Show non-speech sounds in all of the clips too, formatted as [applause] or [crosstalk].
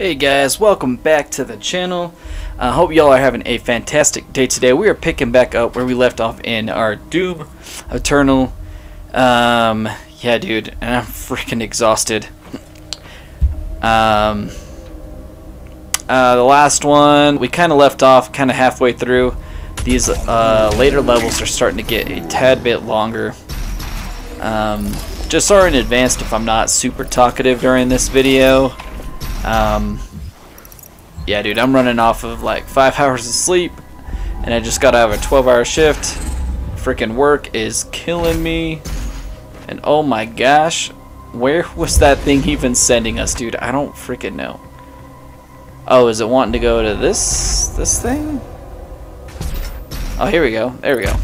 Hey guys, welcome back to the channel. I uh, hope y'all are having a fantastic day today. We are picking back up where we left off in our Doom Eternal. Um, yeah, dude, I'm freaking exhausted. Um, uh, the last one, we kind of left off kind of halfway through. These uh, later levels are starting to get a tad bit longer. Um, just sorry in advance if I'm not super talkative during this video. Um, yeah, dude, I'm running off of like five [laughs] hours of sleep, and I just got out of a 12-hour shift. Freaking work is killing me, and oh my gosh, where [laughs] was that thing even sending us, dude? I don't freaking know. Oh, is it wanting to go to this this thing? Oh, here we go. There we go.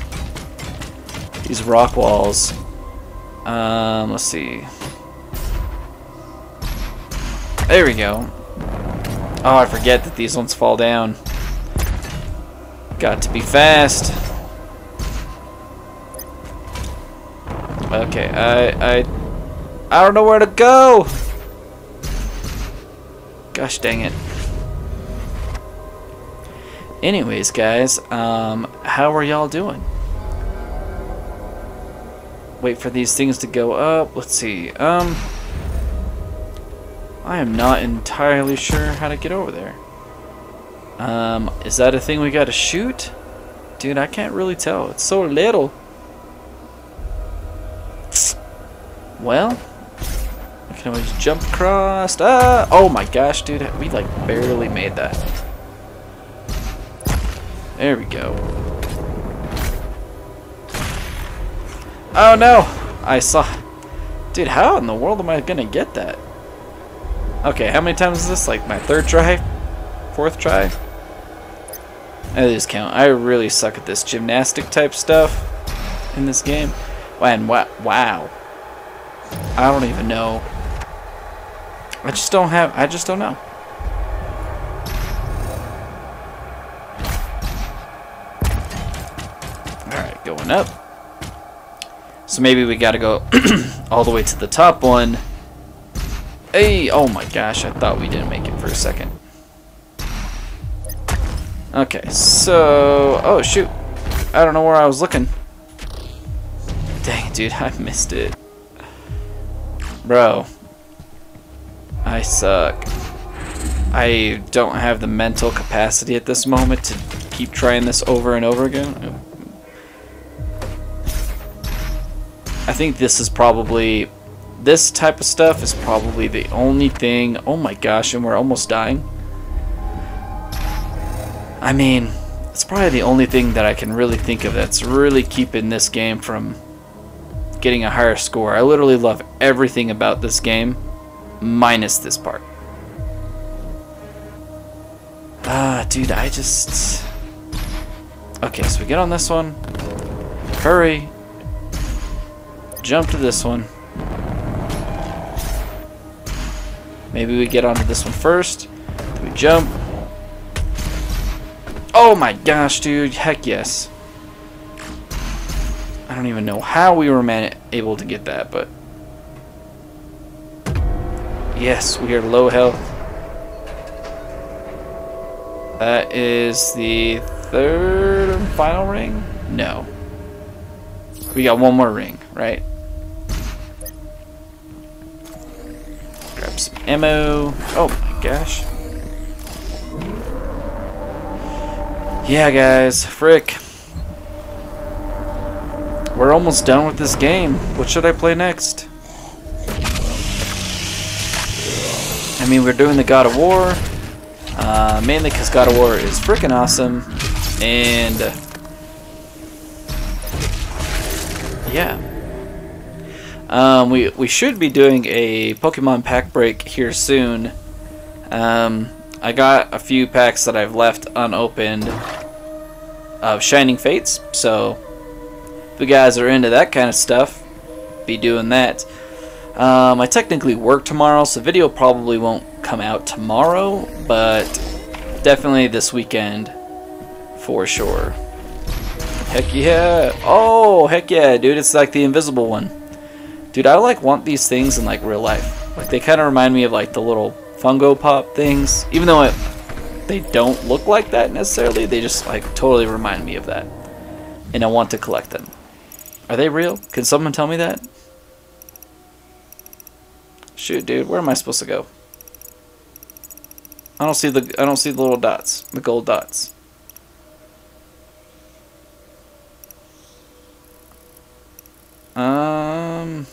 These rock walls. Um, let's see. There we go. Oh, I forget that these ones fall down. Got to be fast. Okay, I, I, I don't know where to go. Gosh dang it. Anyways, guys, um, how are y'all doing? Wait for these things to go up. Let's see. Um. I am not entirely sure how to get over there. Um, is that a thing we gotta shoot? Dude, I can't really tell. It's so little. Well, I can always jump across. Ah! Oh my gosh, dude. We like barely made that. There we go. Oh no! I saw... Dude, how in the world am I gonna get that? Okay, how many times is this? Like my third try? Fourth try? I lose count. I really suck at this gymnastic type stuff in this game. And wow. I don't even know. I just don't have, I just don't know. Alright, going up. So maybe we gotta go [clears throat] all the way to the top one Hey! Oh my gosh, I thought we didn't make it for a second. Okay, so... Oh, shoot. I don't know where I was looking. Dang, dude, [laughs] I missed it. Bro. I suck. I don't have the mental capacity at this moment to keep trying this over and over again. I think this is probably this type of stuff is probably the only thing... Oh my gosh, and we're almost dying. I mean, it's probably the only thing that I can really think of that's really keeping this game from getting a higher score. I literally love everything about this game, minus this part. Ah, dude, I just... Okay, so we get on this one. Hurry. Jump to this one. Maybe we get onto this one first. We jump? Oh my gosh, dude. Heck yes. I don't even know how we were able to get that, but... Yes, we are low health. That is the third and final ring? No. We got one more ring, right? Ammo. Oh my gosh. Yeah, guys, frick. We're almost done with this game. What should I play next? I mean, we're doing the God of War. Uh, mainly because God of War is freaking awesome. And... yeah. Um, we, we should be doing a Pokemon pack break here soon. Um, I got a few packs that I've left unopened of Shining Fates, so if you guys are into that kind of stuff, be doing that. Um, I technically work tomorrow, so video probably won't come out tomorrow, but definitely this weekend for sure. Heck yeah! Oh, heck yeah, dude, it's like the invisible one. Dude, I like want these things in like real life. Like they kind of remind me of like the little Funko Pop things. Even though it, they don't look like that necessarily, they just like totally remind me of that. And I want to collect them. Are they real? Can someone tell me that? Shoot, dude, where am I supposed to go? I don't see the I don't see the little dots, the gold dots. Um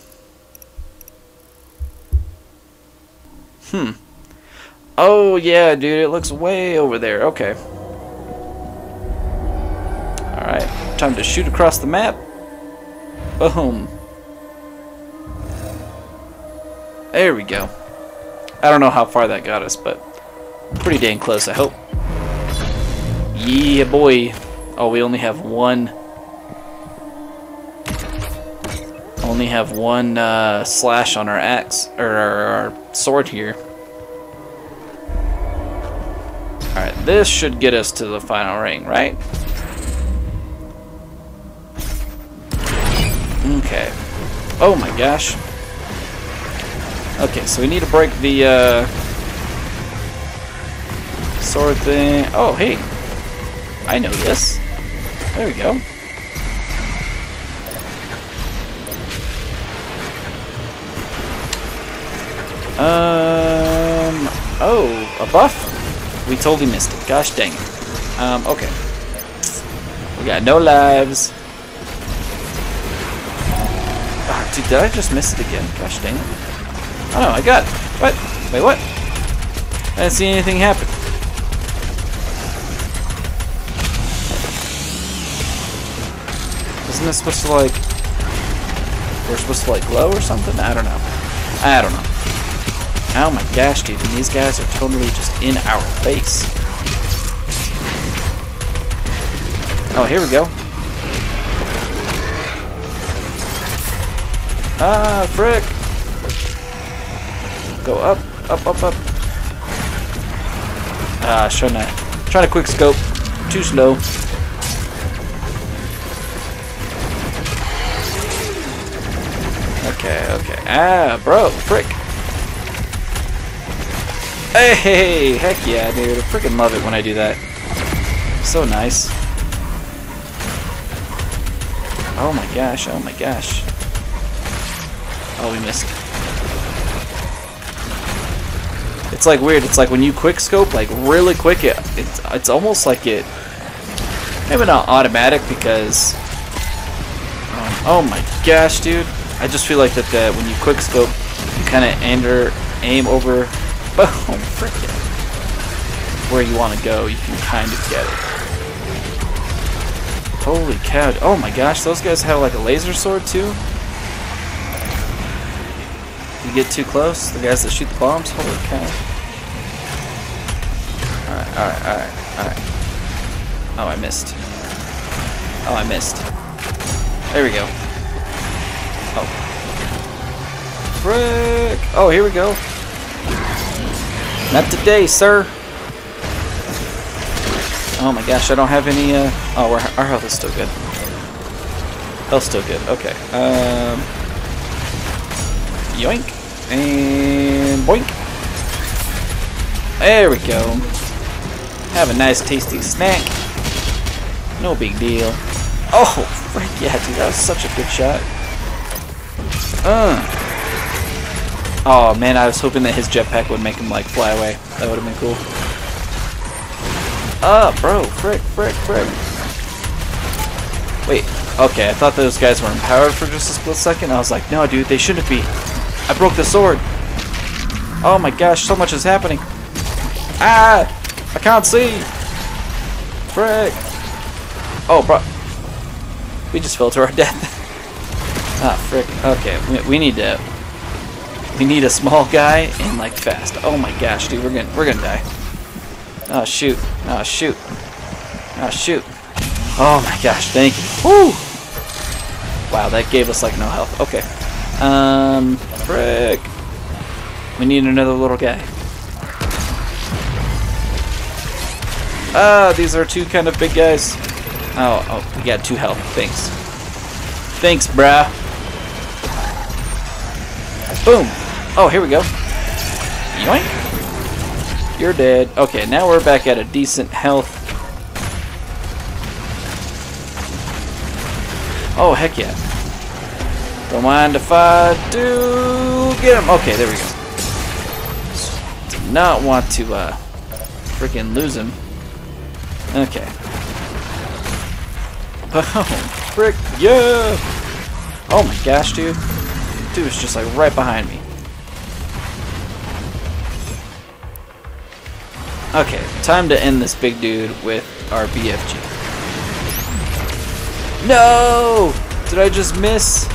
Hmm. Oh yeah, dude, it looks way over there. Okay. Alright, time to shoot across the map. Boom. There we go. I don't know how far that got us, but pretty dang close, I hope. Yeah, boy. Oh, we only have one. Only have one uh, slash on our axe, or our, our sword here. Alright, this should get us to the final ring, right? Okay. Oh my gosh. Okay, so we need to break the uh, sword thing. Oh, hey. I know this. There we go. Um. Oh, a buff? We totally missed it. Gosh dang it. Um, okay. We got no lives. Ah, dude, did I just miss it again? Gosh dang it. Oh, I got it. What? Wait, what? I didn't see anything happen. Isn't this supposed to like... We're supposed to like glow or something? I don't know. I don't know. Oh my gosh, dude. And these guys are totally just in our face. Oh, here we go. Ah, frick! Go up, up, up, up. Ah, shouldn't I? trying to quick scope. Too slow. Okay, okay. Ah, bro, frick. Hey, heck yeah, dude. I freaking love it when I do that. So nice. Oh my gosh, oh my gosh. Oh, we missed. It's like weird. It's like when you quick scope, like really quick, it, it's, it's almost like it, maybe not automatic because, um, oh my gosh, dude. I just feel like that the, when you quick scope, you kind of aim over, boom, freaking, where you want to go, you can kind of get it. Holy cow. Oh my gosh, those guys have like a laser sword too? You get too close, the guys that shoot the bombs, holy cow. Alright, alright, alright, alright. Oh, I missed. Oh, I missed. There we go. Oh. Frick! Oh, here we go. Not today, sir. Oh my gosh, I don't have any, uh... Oh, our, health is still good. Health's still good, okay. Um... Yoink. And boink. There we go. Have a nice tasty snack. No big deal. Oh, frick yeah, dude, that was such a good shot. Uh. Oh man, I was hoping that his jetpack would make him like fly away. That would have been cool. Ah, bro, frick, frick, frick. Wait, okay, I thought those guys were empowered for just a split second. I was like, no, dude, they shouldn't be. I broke the sword. Oh my gosh, so much is happening. Ah! I can't see! Frick! Oh, bro. We just fell to our [laughs] death. ah, frick. Okay, we, we, need to... We need a small guy and, like, fast. Oh my gosh, dude, we're gonna, we're gonna die. Oh, shoot. Oh, shoot. Oh, shoot. Oh my gosh, thank you. Woo! Wow, that gave us, like, no health. Okay. Um, frick. We need another little guy. Ah, these are two kind of big guys. Oh, oh, we got two health. Thanks. Thanks, bruh. Boom. Oh, here we go. Yoink. You're dead. Okay, now we're back at a decent health. Oh, heck yeah. Don't mind if I do get him. Okay, there we go. Do not want to uh, freaking lose him. Okay. [laughs] Oh, frick, yeah! Oh my gosh, dude. Dude is just like right behind me. Okay, time to end this big dude with our BFG. No! Did I just miss?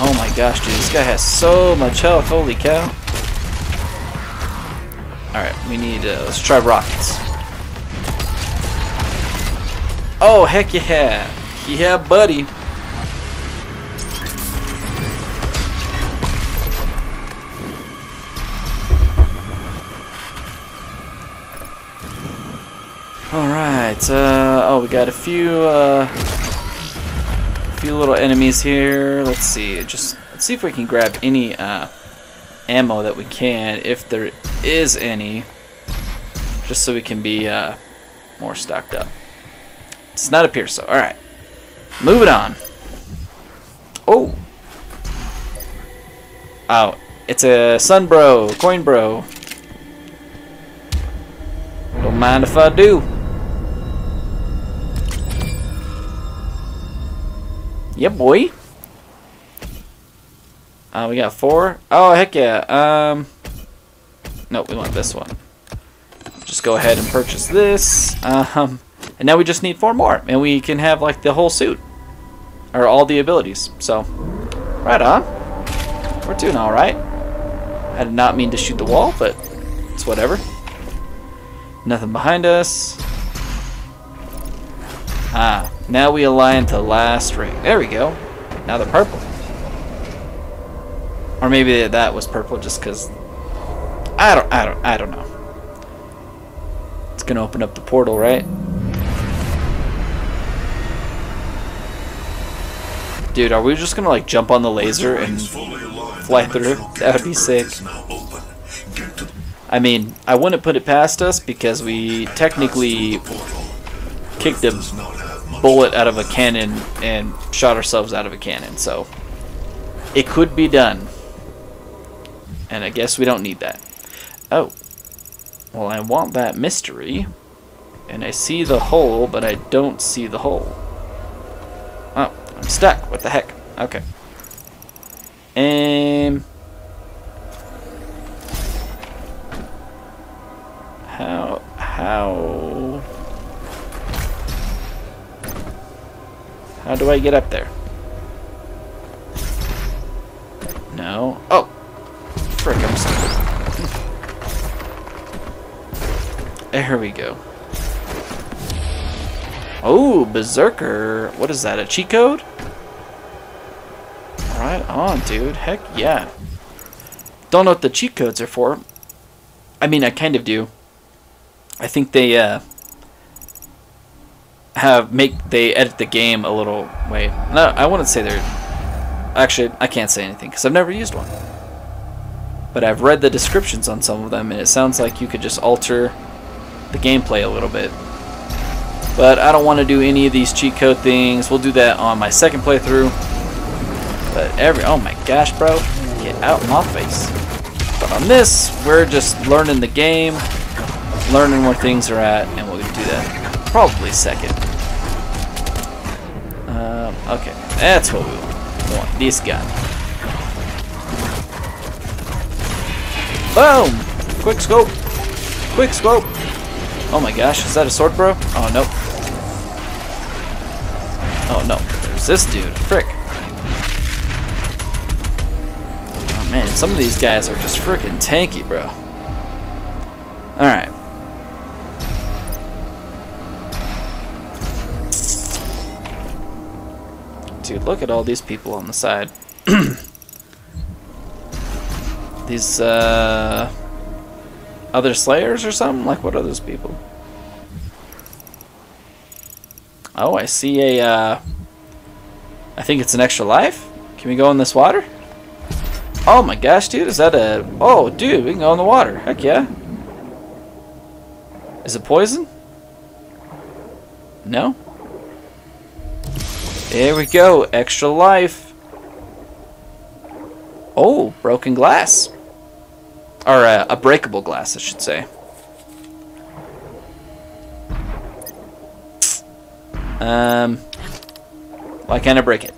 Oh my gosh, dude, this guy has so much health, holy cow. Alright, we need, uh, let's try rockets. Oh, heck yeah. Yeah, buddy. Alright, uh, oh, we got a few, uh, few little enemies here. Let's see, just, let's see if we can grab any, uh, ammo that we can, if there is any, just so we can be, uh, more stocked up. Does not appear so. Alright. Moving on. Oh. Oh. It's a sun bro. Coin bro. Don't mind if I do. Yeah, boy. Uh, we got four. Oh, heck yeah. Um. Nope, we want this one. Just go ahead and purchase this. Um. And now we just need four more, and we can have like the whole suit, or all the abilities. So, right on. We're doing all right. I did not mean to shoot the wall, but it's whatever. Nothing behind us. Ah, now we align to last ring. There we go. Now they're purple. Or maybe that was purple just because I don't I don't I don't know. It's gonna open up the portal, right? Dude, are we just gonna like jump on the laser and fly through? That would be sick. I mean, I wouldn't put it past us because we technically kicked a bullet out of a cannon and shot ourselves out of a cannon, so it could be done. And I guess we don't need that. Oh. Well, I want that mystery. And I see the hole, but I don't see the hole. I'm stuck. What the heck? Okay. Um. How? How? How do I get up there? No. Oh! Frick, I'm stuck. [laughs] there we go. Oh, Berserker. What is that, a cheat code? Right on, dude. Heck yeah. Don't know what the cheat codes are for. I mean, I kind of do. I think they, uh, have, make, they edit the game a little, wait. No, I wouldn't say they're, actually, I can't say anything, because I've never used one. But I've read the descriptions on some of them, and it sounds like you could just alter the gameplay a little bit. But I don't want to do any of these cheat code things. We'll do that on my second playthrough. But every, oh my gosh, bro. Get out my face. But on this, we're just learning the game, learning where things are at, and we'll do that probably second. Um, okay, that's what we want. This gun. Boom! Quick scope! Quick scope! Oh my gosh, is that a sword bro? Oh, nope. Oh no, there's this dude. Frick. Oh man, some of these guys are just freaking tanky, bro. Alright. Dude, look at all these people on the side. [clears throat] these, uh... Other slayers or something? Like, what are those people? Oh, I see a, uh, I think it's an extra life. Can we go in this water? Oh my gosh, dude, is that a, oh, dude, we can go in the water. Heck yeah. Is it poison? No? There we go, extra life. Oh, broken glass. Or uh, a breakable glass, I should say. Um, why can't I break it?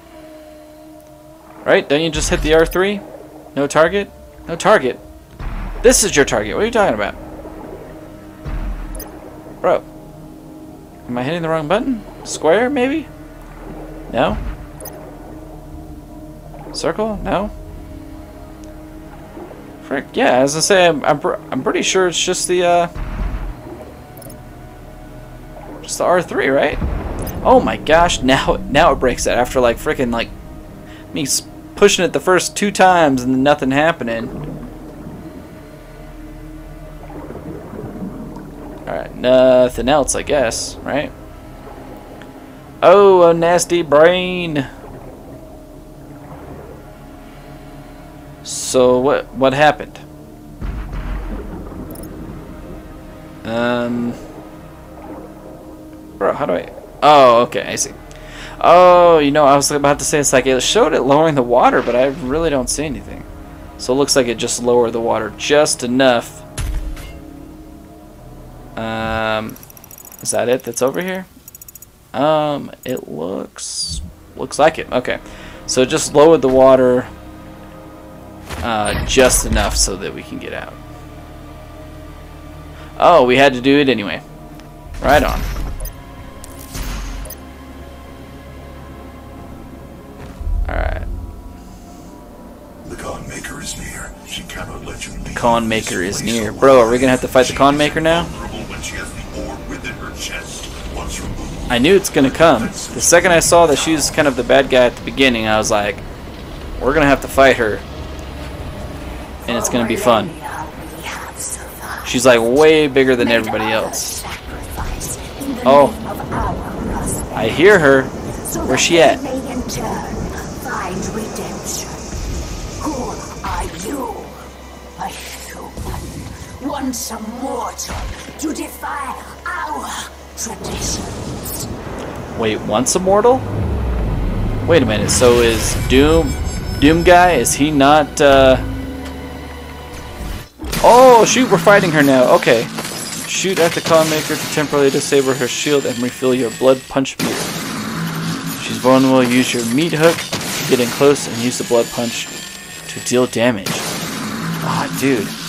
Right? Don't you just hit the R3? No target? No target. This is your target. What are you talking about? Bro. Am I hitting the wrong button? Square, maybe? No? Circle? No? Frick, yeah, as I say, I'm, I'm, I'm pretty sure it's just the, uh... Just the R3, right? Oh my gosh, now now it breaks it after like freaking like me pushing it the first two times and nothing happening. Alright, nothing else I guess, right? Oh, a nasty brain. So what what happened? Um Bro, how do I Oh, okay, I see. Oh, you know, I was about to say it's like it showed it lowering the water, but I really don't see anything. So it looks like it just lowered the water just enough. Um, is that it that's over here? Um, it looks looks like it. Okay, so it just lowered the water uh, just enough so that we can get out. Oh, we had to do it anyway. Right on. Khan Maykr is near. Bro, are we gonna have to fight the Khan Maykr now? I knew it's gonna come. The second I saw that she was kind of the bad guy at the beginning, I was like, we're gonna have to fight her. And it's gonna be fun. She's like way bigger than everybody else. Oh. I hear her. Where's she at? A mortal to defy our traditions. Wait, once a mortal? Wait a minute, so is Doom Doom guy, is he not uh Oh shoot, we're fighting her now. Okay. Shoot at the Khan Maykr to temporarily disable her shield and refill your blood punch meter. She's vulnerable, use your meat hook to get in close and use the blood punch to deal damage. Ah, oh, dude.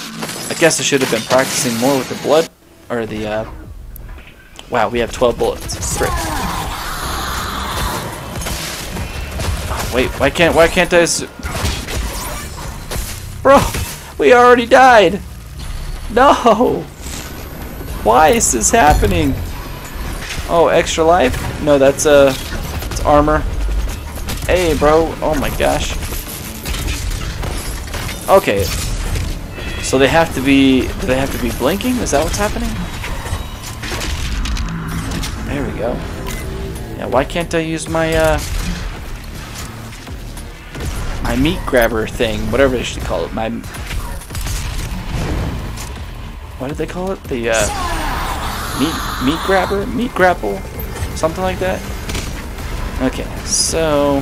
I guess I should have been practicing more with the blood, or the, uh, wow, we have 12 bullets. Wait, why can't, why can't I, bro, we already died. No. Why is this happening? Oh, extra life? No, that's, uh, it's armor. Hey, bro. Oh my gosh. Okay, so they have to be, do they have to be blinking? Is that what's happening? There we go. Yeah, why can't I use my, uh, my meat grabber thing, whatever they should call it, my, what did they call it? The, uh, meat, meat grabber? Meat grapple? Something like that? Okay, so,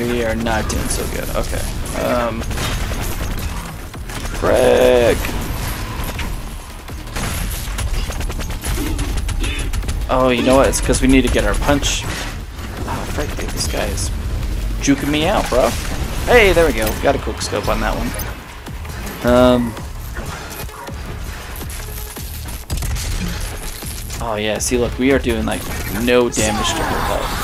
We are not doing so good. Okay. Um. Frick! Oh, you know what? It's because we need to get our punch. Oh, frick, dude, this guy is juking me out, bro. Hey, there we go. Got a quick scope on that one. Um. Oh yeah, see look, we are doing like no damage to her health.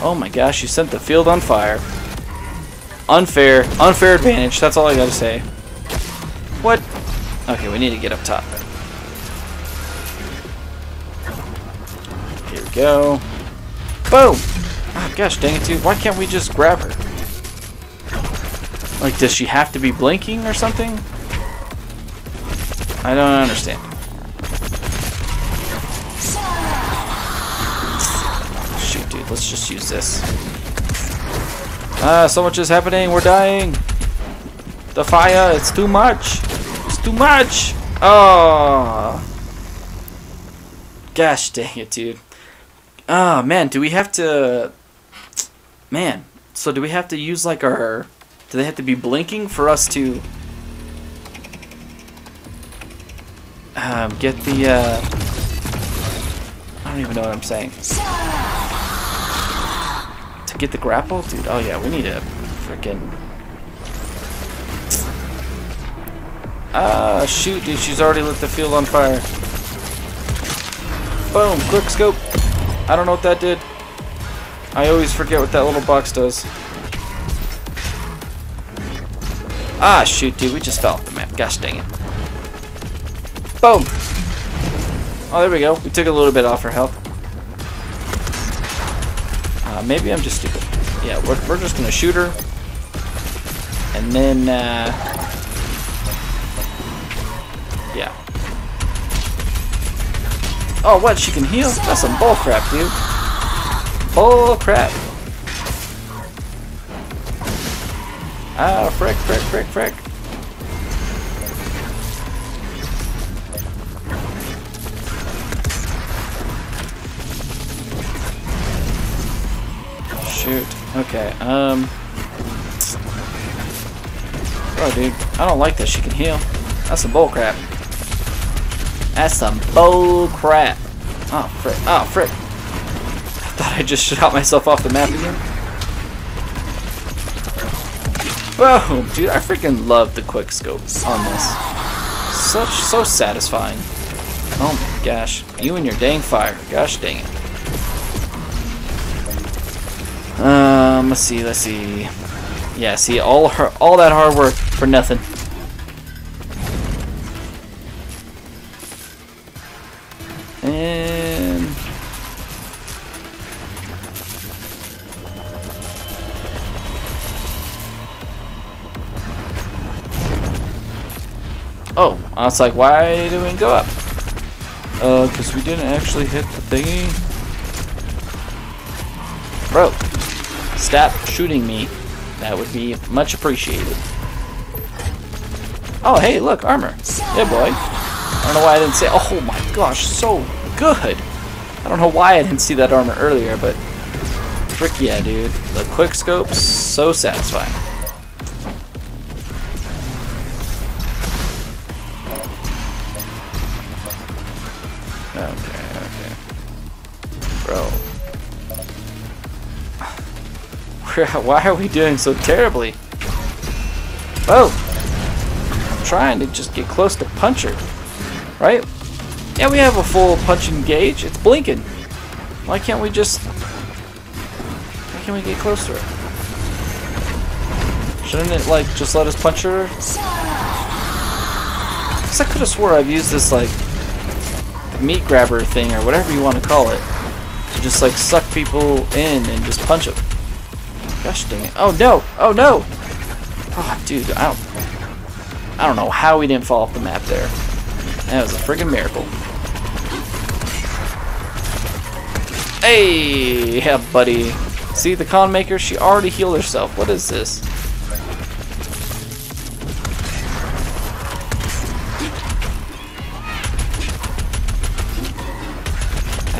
Oh my gosh, you sent the field on fire. Unfair. Unfair advantage. That's all I gotta say. What? Okay, we need to get up top. Here we go. Boom! Oh Gosh dang it, dude. Why can't we just grab her? Like, does she have to be blinking or something? I don't understand. Let's just use this. Ah, so much is happening. We're dying. The fire, it's too much. It's too much. Oh. Gosh dang it, dude. Oh, man, do we have to... Man, so do we have to use, like, our... Do they have to be blinking for us to... Um, get the, uh... I don't even know what I'm saying. Get the grapple? Dude, oh yeah, we need a freaking... Ah, shoot, dude, she's already lit the field on fire. Boom, quick scope. I don't know what that did. I always forget what that little box does. Ah, shoot, dude, we just fell off the map. Gosh dang it. Boom! Oh, there we go. We took a little bit off her health. Uh, maybe I'm just stupid. Yeah, we're, we're just gonna shoot her. And then, uh... Yeah. Oh, what? She can heal? That's some bullcrap, dude. Bullcrap. Ah, frick, frick, frick, frick. Shoot. Okay, um... Bro, dude, I don't like that she can heal. That's some bull crap. That's some bull crap. Oh, frick. Oh, frick. I thought I just shot myself off the map again. Whoa, dude, I freaking love the quick scope on this. Such, so satisfying. Oh my gosh. You and your dang fire. Gosh dang it. Um, let's see, let's see. Yeah, see, all her, all that hard work for nothing. And oh, I was like, why didn't we go up? Uh, because we didn't actually hit the thingy. Bro, stop shooting me. That would be much appreciated. Oh, hey, look, armor. Yeah, boy. I don't know why I didn't say. Oh my gosh, so good. I don't know why I didn't see that armor earlier, but frick yeah, dude. The quick scope, so satisfying. [laughs] Why are we doing so terribly? Oh! I'm trying to just get close to Puncher. Right? Yeah, we have a full punching gauge. It's blinking. Why can't we just... Why can't we get close to her? Shouldn't it, like, just let us punch her? Because I could have swore I've used this, like, meat grabber thing, or whatever you want to call it, to just, like, suck people in and just punch them. Gosh dang it. Oh, no! Oh, no! Oh, dude, I don't... I don't know how we didn't fall off the map there. That was a friggin' miracle. Hey, yeah, buddy. See the Khan Maykr? She already healed herself. What is this?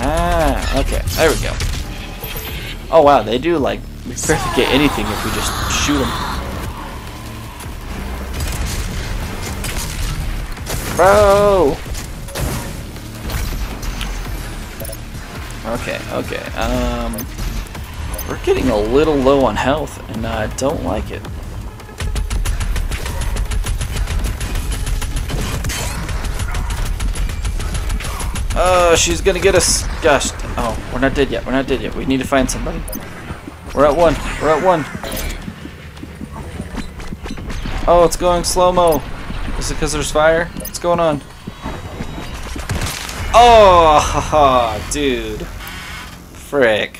Ah, okay. There we go. Oh wow, they do like barely get anything if we just shoot them. Bro! Okay, okay. Um, we're getting a little low on health, and I don't like it. Oh, she's gonna get us. Gosh. Oh, we're not dead yet. We're not dead yet. We need to find somebody. We're at one. We're at one. Oh, it's going slow-mo. Is it because there's fire? What's going on? Oh, haha, [laughs] dude. Frick.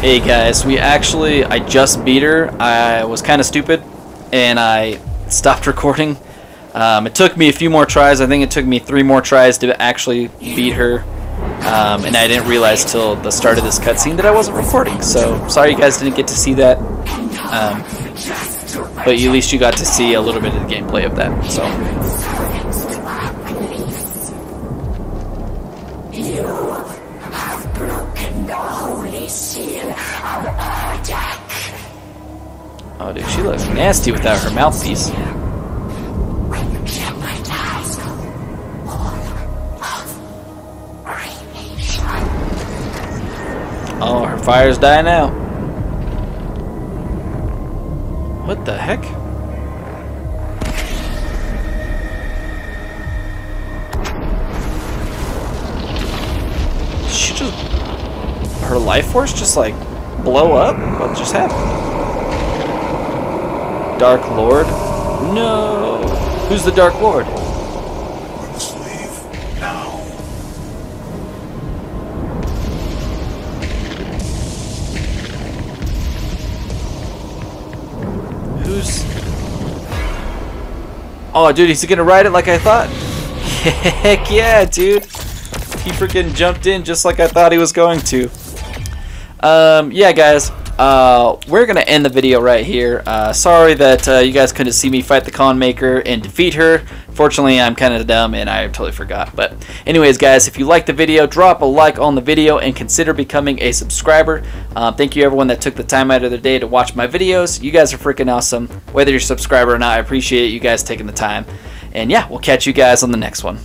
Hey guys, we actually, I just beat her. I was kind of stupid and I stopped [laughs] recording. Um, it took me a few more tries. I think it took me three more tries to actually beat her. Um, and I didn't realize till the start of this cutscene that I wasn't recording. So sorry you guys didn't get to see that. Um, but at least you got to see a little bit of the gameplay of that. So. Oh, dude, she looks nasty without her mouthpiece. Oh, her fire's dying out. What the heck? She just... Her life force just like blow up? What just happened? Dark Lord? No! Who's the Dark Lord? Who's... Oh, dude, he's gonna ride it like I thought? [laughs] Heck yeah, dude! He freaking jumped in just like I thought he was going to. Um, yeah, guys. Uh, we're gonna end the video right here. Uh, sorry that uh, you guys couldn't see me fight the Khan Maykr and defeat her. Fortunately, I'm kind of dumb and I totally forgot. But anyways, guys, if you liked the video, drop a like on the video and consider becoming a subscriber. Um, thank you everyone that took the time out of their day to watch my videos. You guys are freaking awesome. Whether you're a subscriber or not, I appreciate you guys taking the time. And yeah, we'll catch you guys on the next one.